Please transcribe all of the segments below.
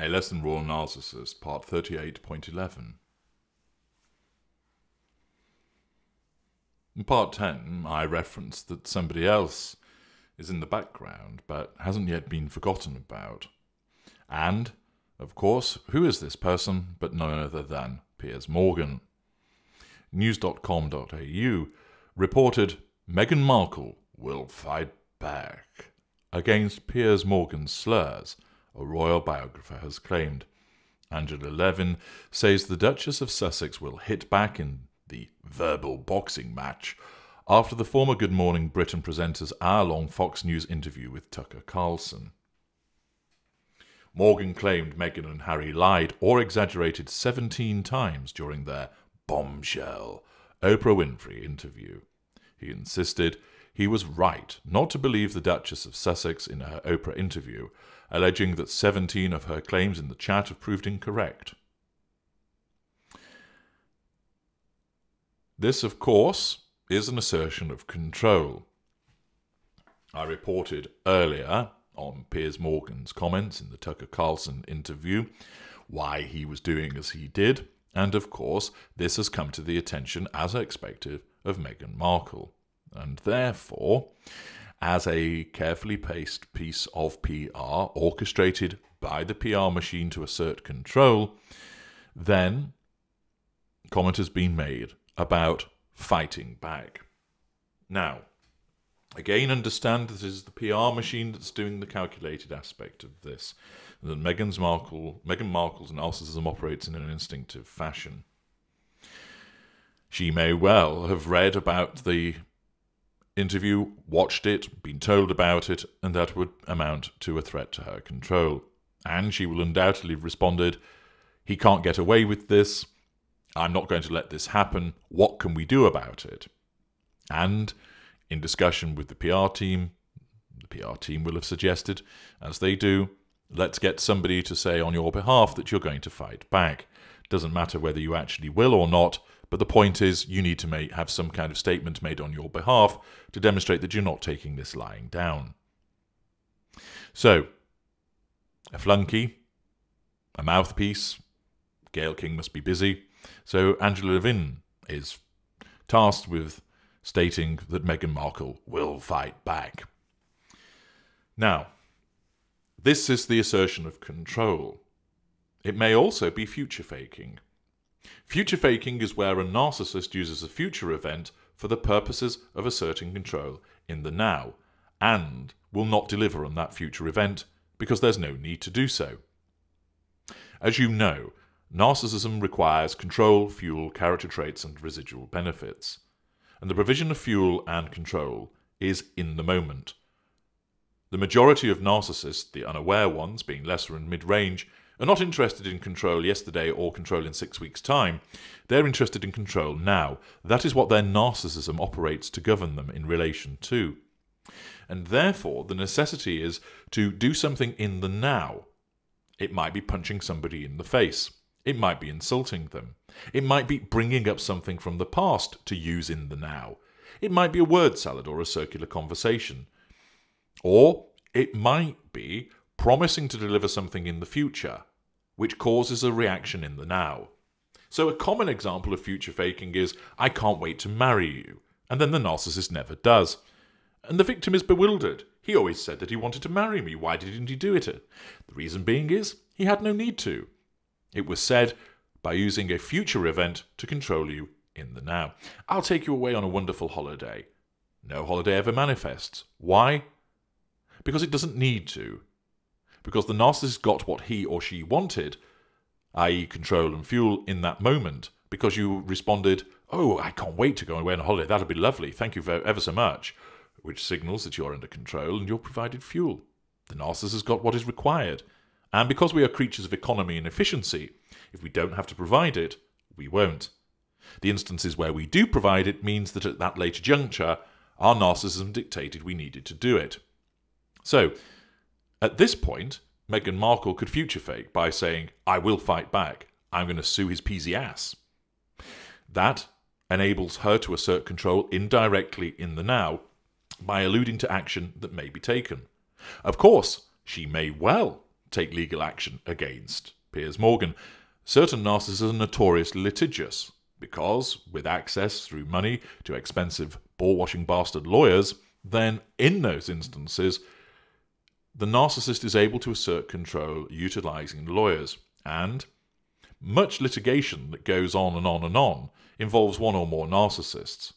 A Less Than Royal Narcissist, Part 38.11. In Part 10, I referenced that somebody else is in the background but hasn't yet been forgotten about. And, of course, who is this person but none other than Piers Morgan? News.com.au reported Meghan Markle will fight back against Piers Morgan's slurs a royal biographer has claimed. Angela Levin says the Duchess of Sussex will hit back in the verbal boxing match after the former Good Morning Britain presenter's hour long Fox News interview with Tucker Carlson. Morgan claimed Meghan and Harry lied or exaggerated 17 times during their bombshell Oprah Winfrey interview. He insisted he was right not to believe the Duchess of Sussex in her Oprah interview alleging that 17 of her claims in the chat have proved incorrect. This, of course, is an assertion of control. I reported earlier on Piers Morgan's comments in the Tucker Carlson interview why he was doing as he did, and of course, this has come to the attention, as expected, of Meghan Markle. And therefore, as a carefully paced piece of PR orchestrated by the PR machine to assert control, then comment has been made about fighting back. Now, again, understand this is the PR machine that's doing the calculated aspect of this. That Meghan's Markle, Meghan Markle's narcissism operates in an instinctive fashion. She may well have read about the interview, watched it, been told about it, and that would amount to a threat to her control. And she will undoubtedly have responded, He can't get away with this. I'm not going to let this happen. What can we do about it? And in discussion with the PR team, the PR team will have suggested, as they do, let's get somebody to say on your behalf that you're going to fight back. Doesn't matter whether you actually will or not, but the point is, you need to make, have some kind of statement made on your behalf to demonstrate that you're not taking this lying down. So, a flunky, a mouthpiece, Gayle King must be busy. So, Angela Levin is tasked with stating that Meghan Markle will fight back. Now, this is the assertion of control. It may also be future faking. Future faking is where a narcissist uses a future event for the purposes of asserting control in the now, and will not deliver on that future event because there's no need to do so. As you know, narcissism requires control, fuel, character traits, and residual benefits. And the provision of fuel and control is in the moment. The majority of narcissists, the unaware ones being lesser and mid range, are not interested in control yesterday or control in six weeks' time. They're interested in control now. That is what their narcissism operates to govern them in relation to. And therefore, the necessity is to do something in the now. It might be punching somebody in the face. It might be insulting them. It might be bringing up something from the past to use in the now. It might be a word salad or a circular conversation. Or it might be promising to deliver something in the future which causes a reaction in the now. So, a common example of future faking is, I can't wait to marry you, and then the narcissist never does. And the victim is bewildered. He always said that he wanted to marry me. Why didn't he do it? The reason being is, he had no need to. It was said by using a future event to control you in the now. I'll take you away on a wonderful holiday. No holiday ever manifests. Why? Because it doesn't need to because the narcissist got what he or she wanted, i.e., control and fuel, in that moment, because you responded, Oh, I can't wait to go away on a holiday. That'll be lovely. Thank you ever so much. Which signals that you're under control and you're provided fuel. The narcissist has got what is required. And because we are creatures of economy and efficiency, if we don't have to provide it, we won't. The instances where we do provide it means that at that later juncture, our narcissism dictated we needed to do it. So, at this point, Meghan Markle could future fake by saying, I will fight back. I'm going to sue his peasy ass. That enables her to assert control indirectly in the now by alluding to action that may be taken. Of course, she may well take legal action against Piers Morgan. Certain narcissists are notoriously litigious because, with access through money to expensive ball washing bastard lawyers, then in those instances, the narcissist is able to assert control utilizing lawyers. And much litigation that goes on and on and on involves one or more narcissists.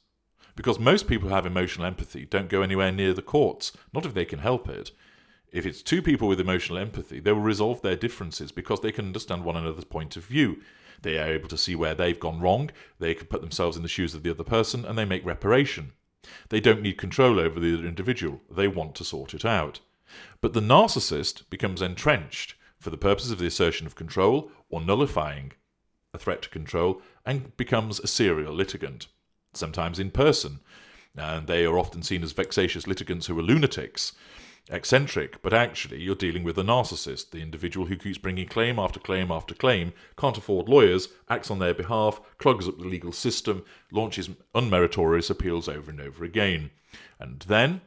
Because most people who have emotional empathy don't go anywhere near the courts, not if they can help it. If it's two people with emotional empathy, they will resolve their differences because they can understand one another's point of view. They are able to see where they've gone wrong, they can put themselves in the shoes of the other person, and they make reparation. They don't need control over the other individual, they want to sort it out. But the narcissist becomes entrenched for the purposes of the assertion of control or nullifying a threat to control and becomes a serial litigant, sometimes in person. And they are often seen as vexatious litigants who are lunatics, eccentric, but actually you're dealing with a narcissist, the individual who keeps bringing claim after claim after claim, can't afford lawyers, acts on their behalf, clogs up the legal system, launches unmeritorious appeals over and over again. And then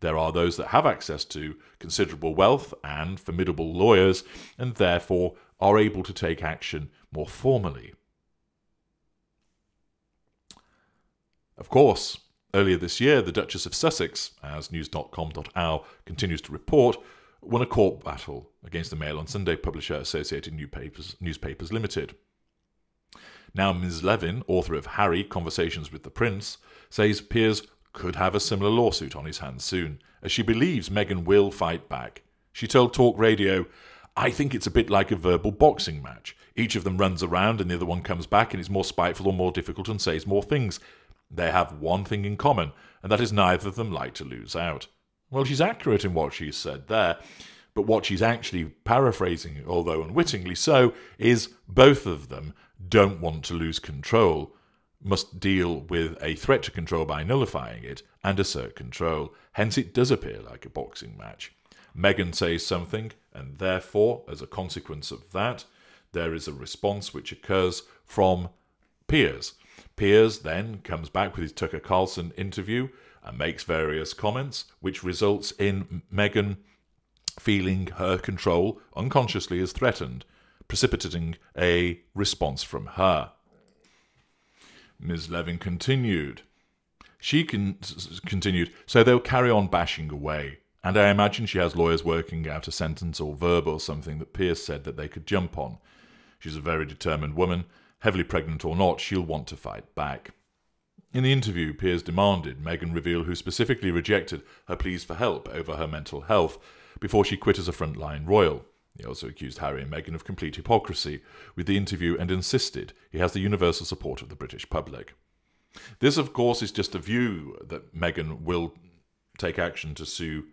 there are those that have access to considerable wealth and formidable lawyers, and therefore are able to take action more formally. Of course, earlier this year, the Duchess of Sussex, as news.com.au continues to report, won a court battle against the Mail on Sunday publisher Associated Newspapers, Newspapers Limited. Now, Ms. Levin, author of Harry Conversations with the Prince, says Piers could have a similar lawsuit on his hands soon, as she believes Meghan will fight back. She told Talk Radio, I think it's a bit like a verbal boxing match. Each of them runs around and the other one comes back and is more spiteful or more difficult and says more things. They have one thing in common, and that is neither of them like to lose out. Well, she's accurate in what she's said there, but what she's actually paraphrasing, although unwittingly so, is both of them don't want to lose control must deal with a threat to control by nullifying it and assert control. Hence, it does appear like a boxing match. Meghan says something, and therefore, as a consequence of that, there is a response which occurs from Piers. Piers then comes back with his Tucker Carlson interview and makes various comments, which results in Meghan feeling her control unconsciously is threatened, precipitating a response from her. Ms. Levin continued. She con- continued, so they'll carry on bashing away. And I imagine she has lawyers working out a sentence or verb or something that Piers said that they could jump on. She's a very determined woman. Heavily pregnant or not, she'll want to fight back. In the interview, Piers demanded Meghan reveal who specifically rejected her pleas for help over her mental health before she quit as a frontline royal. He also accused Harry and Meghan of complete hypocrisy with the interview and insisted he has the universal support of the British public. This, of course, is just a view that Meghan will take action to sue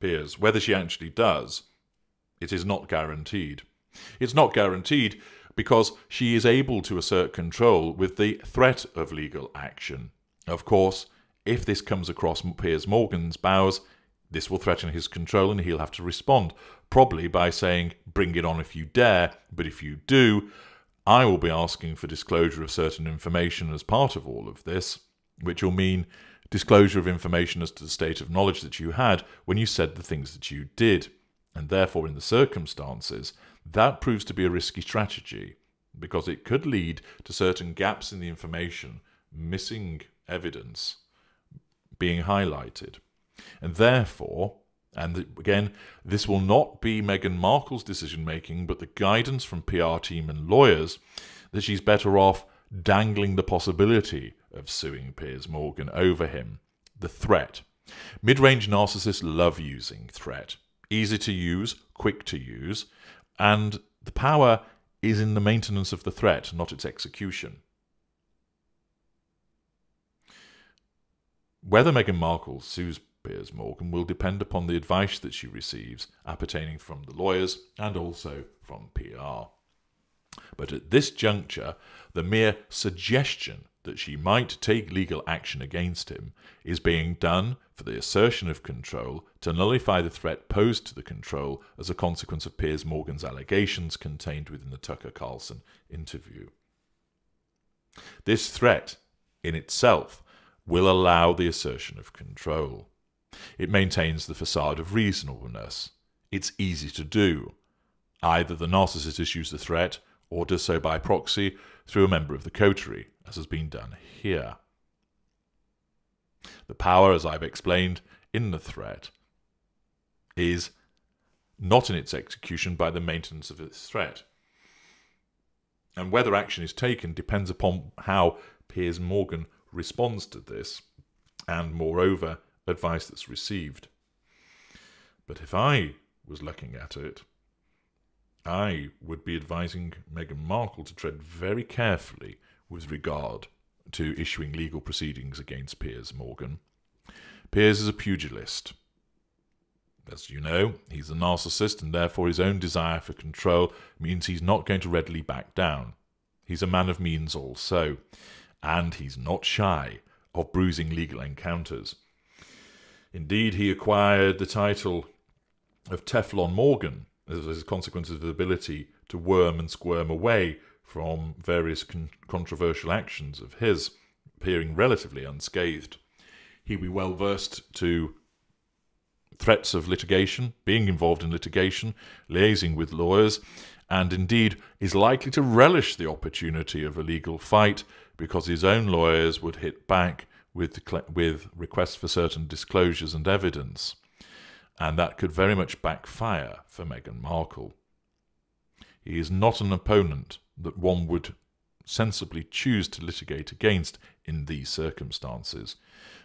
Piers. Whether she actually does, it is not guaranteed. It's not guaranteed because she is able to assert control with the threat of legal action. Of course, if this comes across Piers Morgan's bows, this will threaten his control and he'll have to respond, probably by saying, Bring it on if you dare, but if you do, I will be asking for disclosure of certain information as part of all of this, which will mean disclosure of information as to the state of knowledge that you had when you said the things that you did. And therefore, in the circumstances, that proves to be a risky strategy because it could lead to certain gaps in the information, missing evidence being highlighted. And therefore, and again, this will not be Meghan Markle's decision making, but the guidance from PR team and lawyers that she's better off dangling the possibility of suing Piers Morgan over him. The threat. Mid range narcissists love using threat. Easy to use, quick to use, and the power is in the maintenance of the threat, not its execution. Whether Meghan Markle sues Piers Morgan will depend upon the advice that she receives appertaining from the lawyers and also from PR. But at this juncture, the mere suggestion that she might take legal action against him is being done for the assertion of control to nullify the threat posed to the control as a consequence of Piers Morgan's allegations contained within the Tucker Carlson interview. This threat in itself will allow the assertion of control. It maintains the facade of reasonableness. it's easy to do. Either the narcissist issues the threat or does so by proxy through a member of the coterie, as has been done here. The power, as I've explained, in the threat is not in its execution by the maintenance of its threat. And whether action is taken depends upon how Piers Morgan responds to this, and moreover, advice that's received. But if I was looking at it, I would be advising Meghan Markle to tread very carefully with regard to issuing legal proceedings against Piers Morgan. Piers is a pugilist. As you know, he's a narcissist, and therefore his own desire for control means he's not going to readily back down. He's a man of means also, and he's not shy of bruising legal encounters. Indeed, he acquired the title of Teflon Morgan as a consequence of his ability to worm and squirm away from various con- controversial actions of his, appearing relatively unscathed. He'd be well versed to threats of litigation, being involved in litigation, liaising with lawyers, and indeed is likely to relish the opportunity of a legal fight because his own lawyers would hit back with, with requests for certain disclosures and evidence. And that could very much backfire for Meghan Markle. He is not an opponent that one would sensibly choose to litigate against in these circumstances,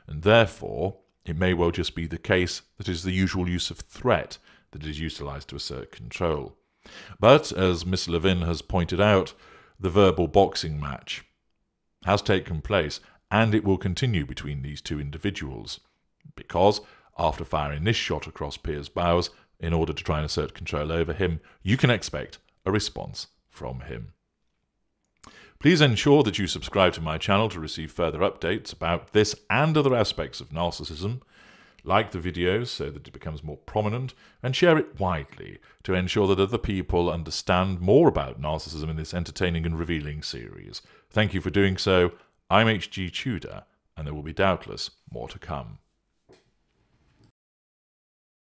and therefore it may well just be the case that it is the usual use of threat that is utilised to assert control. But, as Miss Levin has pointed out, the verbal boxing match has taken place, and it will continue between these two individuals, because after firing this shot across Piers' bows in order to try and assert control over him, you can expect a response from him. Please ensure that you subscribe to my channel to receive further updates about this and other aspects of narcissism. Like the videos so that it becomes more prominent, and share it widely to ensure that other people understand more about narcissism in this entertaining and revealing series. Thank you for doing so. I'm HG Tudor, and there will be doubtless more to come.